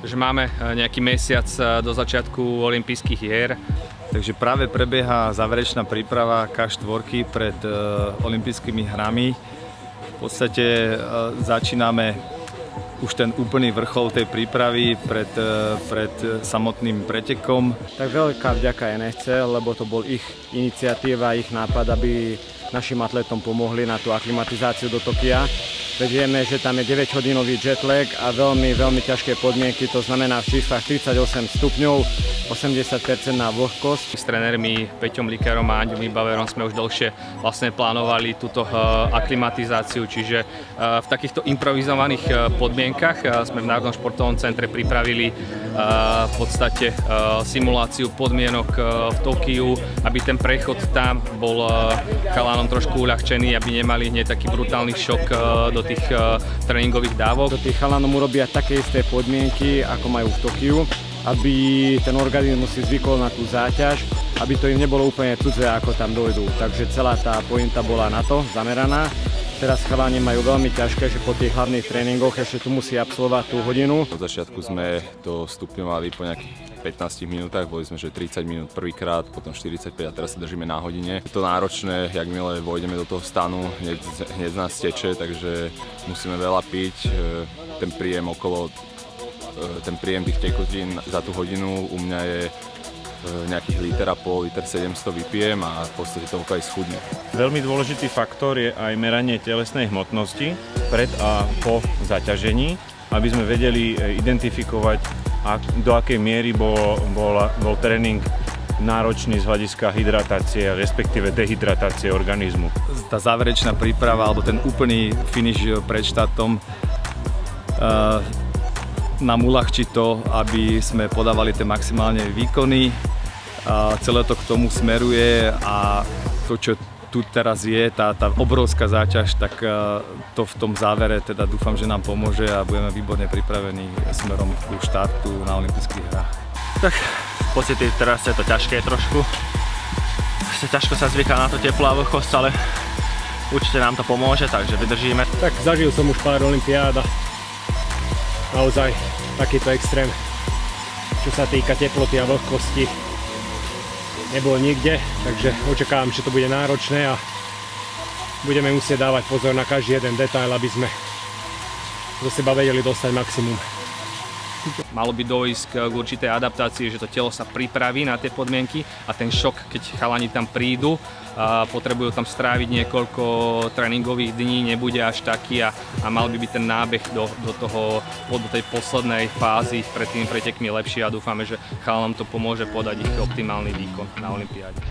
že máme nejaký mesiac do začiatku olympijských hier. Takže práve prebieha záverečná príprava K4 pred olympijskými hrami. V podstate začíname už ten úplný vrchol tej prípravy pred, pred samotným pretekom. Tak veľká vďaka NSC, lebo to bol ich iniciatíva, ich nápad, aby našim atletom pomohli na tú aklimatizáciu do Tokia. Veď vieme, že tam je 9-hodinový jetlag a veľmi, veľmi ťažké podmienky, to znamená v číslach 38 stupňov, 80% na vlhkosť. S trénermi Peťom Likérom a Anďom Baverom sme už dlhšie vlastne plánovali túto uh, aklimatizáciu, čiže uh, v takýchto improvizovaných uh, podmienkach sme v Národnom športovom centre pripravili v podstate simuláciu podmienok v Tokiu, aby ten prechod tam bol chalánom trošku uľahčený, aby nemali hneď taký brutálny šok do tých tréningových dávok. Do tých chalánom urobia také isté podmienky, ako majú v Tokiu, aby ten organizmus si zvykol na tú záťaž, aby to im nebolo úplne cudzie, ako tam dojdú. Takže celá tá pointa bola na to zameraná. Teraz chalani majú veľmi ťažké, že po tých hlavných tréningoch ešte tu musí absolvovať tú hodinu. Od začiatku sme to stupňovali po nejakých 15 minútach, boli sme že 30 minút prvýkrát, potom 45 a teraz sa držíme na hodine. Je to náročné, jakmile vojdeme do toho stanu, hneď, hneď nás teče, takže musíme veľa piť. E, ten príjem okolo, e, ten príjem tých tekutín za tú hodinu u mňa je nejakých liter a pol, liter 700 vypijem a v podstate to aj schudne. Veľmi dôležitý faktor je aj meranie telesnej hmotnosti pred a po zaťažení, aby sme vedeli e, identifikovať, do akej miery bol, bol, bol tréning náročný z hľadiska hydratácie, respektíve dehydratácie organizmu. Tá záverečná príprava alebo ten úplný finish pred štátom uh, nám uľahčí to, aby sme podávali tie maximálne výkony. A celé to k tomu smeruje a to, čo tu teraz je, tá, tá obrovská záťaž, tak to v tom závere teda dúfam, že nám pomôže a budeme výborne pripravení smerom ku štartu na olympijských hrách. Tak v podstate teraz je to ťažké trošku. Ťažko sa zvyká na to teplo a vlhkosť, ale určite nám to pomôže, takže vydržíme. Tak zažil som už pár olympiád a naozaj takýto extrém, čo sa týka teploty a vlhkosti, nebol nikde, takže očakávam, že to bude náročné a budeme musieť dávať pozor na každý jeden detail, aby sme zo seba vedeli dostať maximum. Malo by dojsť k určitej adaptácii, že to telo sa pripraví na tie podmienky a ten šok, keď chalani tam prídu, a potrebujú tam stráviť niekoľko tréningových dní, nebude až taký a, a mal by byť ten nábeh do, do, toho, do tej poslednej fázy pred tými pretekmi lepší a dúfame, že chalanom to pomôže podať ich optimálny výkon na Olympiáde.